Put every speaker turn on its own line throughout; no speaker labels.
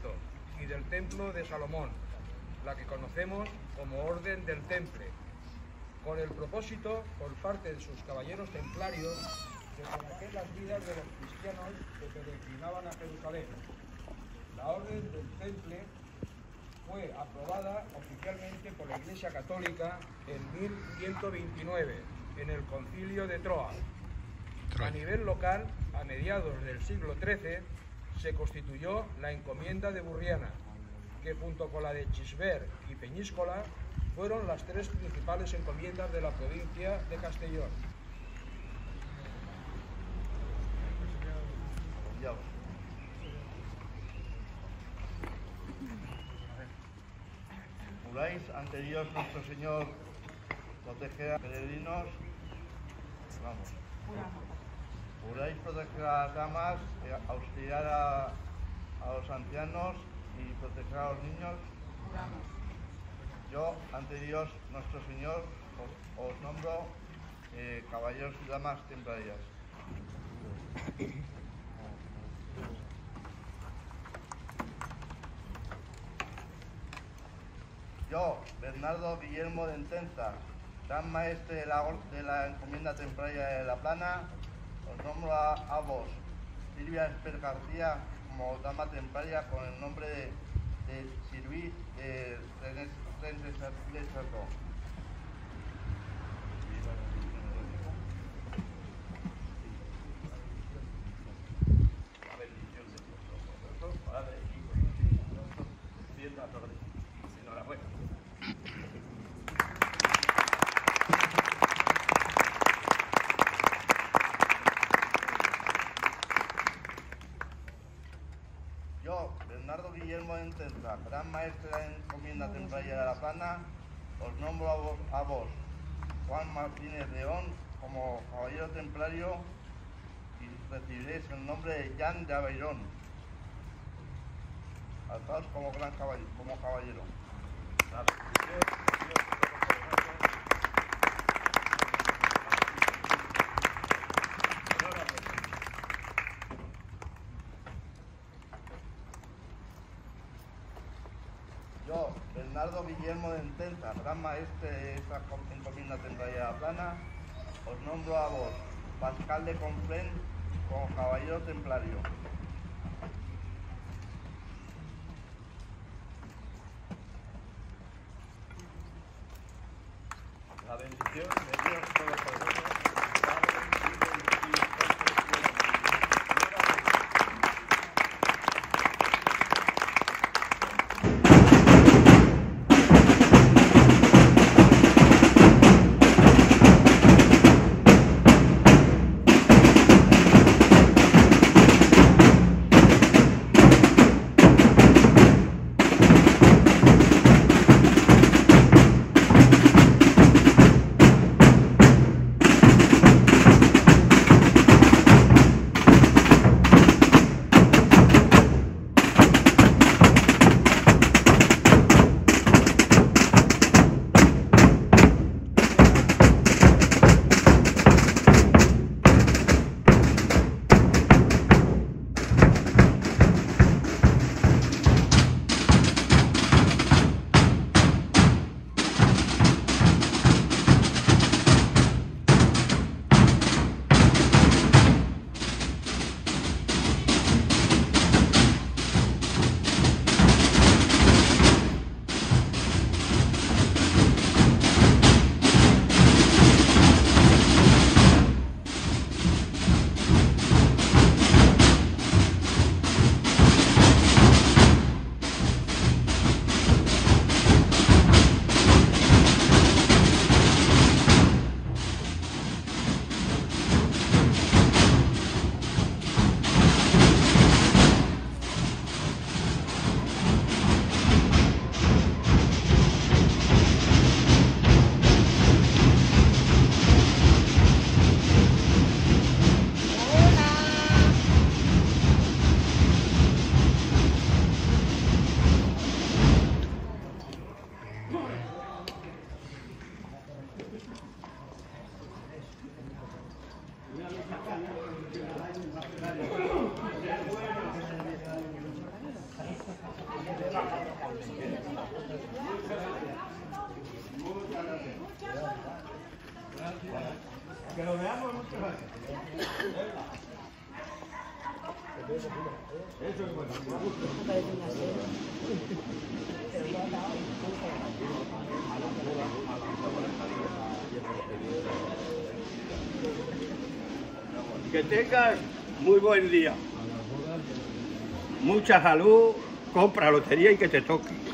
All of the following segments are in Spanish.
Cristo y del Templo de Salomón, la que conocemos como Orden del Temple, con el propósito, por parte de sus caballeros templarios, de proteger las vidas de los cristianos que peregrinaban a Jerusalén. La Orden del Temple fue aprobada oficialmente por la Iglesia Católica en 1129, en el Concilio de Troas. A nivel local, a mediados del siglo XIII, se constituyó la Encomienda de Burriana, que junto con la de Chisver y Peñíscola fueron las tres principales encomiendas de la provincia de Castellón.
Juráis ante Dios nuestro Señor proteger a peregrinos. Vamos. Juráis proteger a las damas, eh, auxiliar a, los ancianos y proteger a los niños. Yo, ante Dios nuestro Señor, os, nombro eh, caballeros y damas templarias. Yo, Bernardo Guillermo de Entenza, gran maestre de la, or- de la encomienda templaria de La Plana, os nombro a, vos, Silvia Esper García, como dama templaria con el nombre de, de Sirví de René René de Sarko. La bendición de Dios Todopoderoso, Padre, Hijo y Espíritu Santo, descienda sobre ti. Enhorabuena. Yo, Bernardo Guillermo de Entenza, gran maestre de la encomienda os nombro a vos, Juan Martínez León, como caballero templario y recibiréis el nombre de Jan de Aveirón. Alzaos como gran caballero. Como caballero bendición de Dios Todopoderoso. Enhorabuena. Yo, Bernardo Guillermo de Entenza, gran maestre de esta com- encomienda la plana, os nombro a vos, Pascal de Conflén, como caballero templario. La bendición de Dios
Que tengas muy buen día. Mucha salud, compra lotería y que te toque.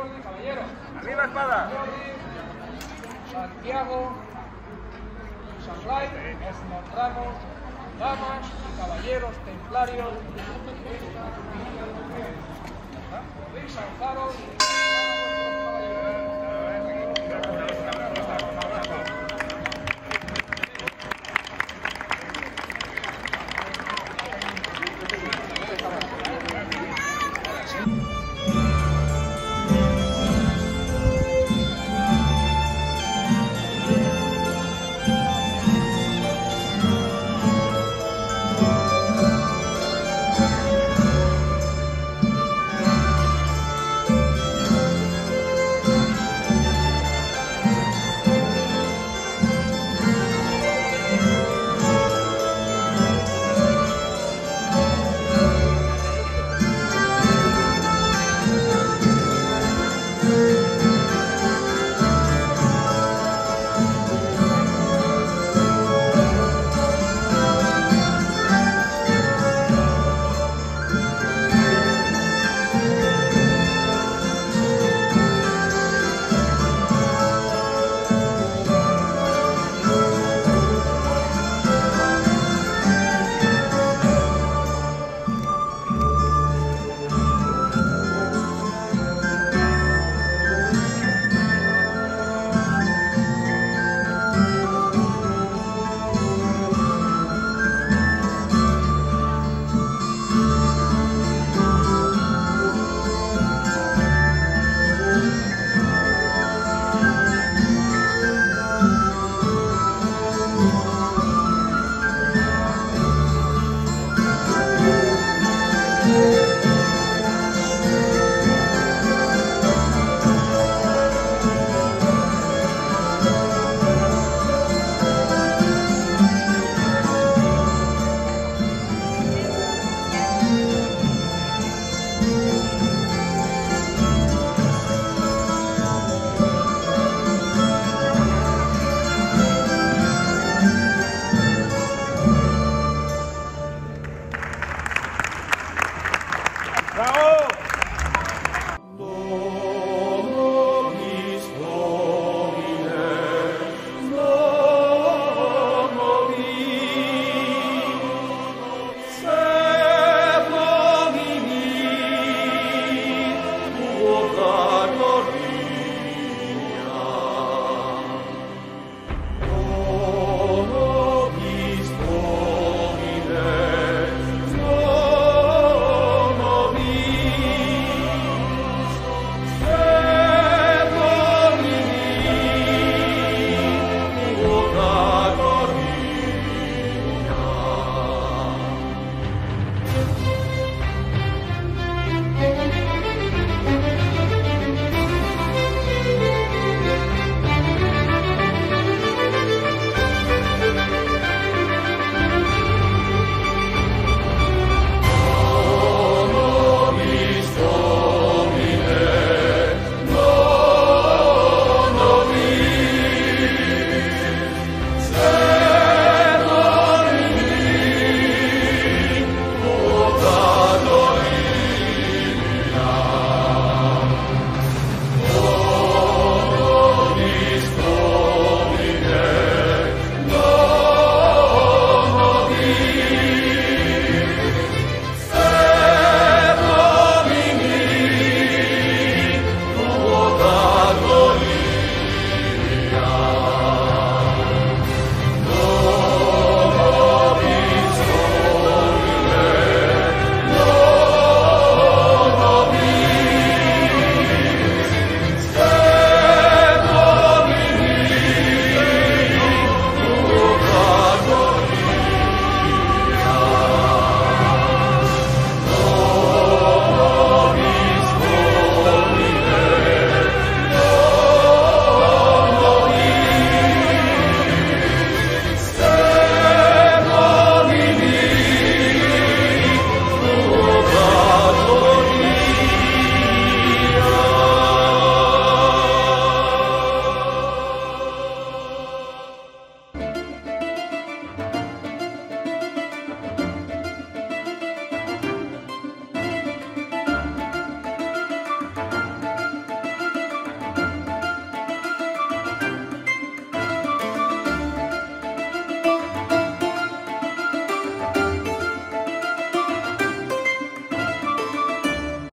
¡Arriba espada!
Santiago, Sanlay, os nombramos damas y caballeros templarios. Podéis alzaros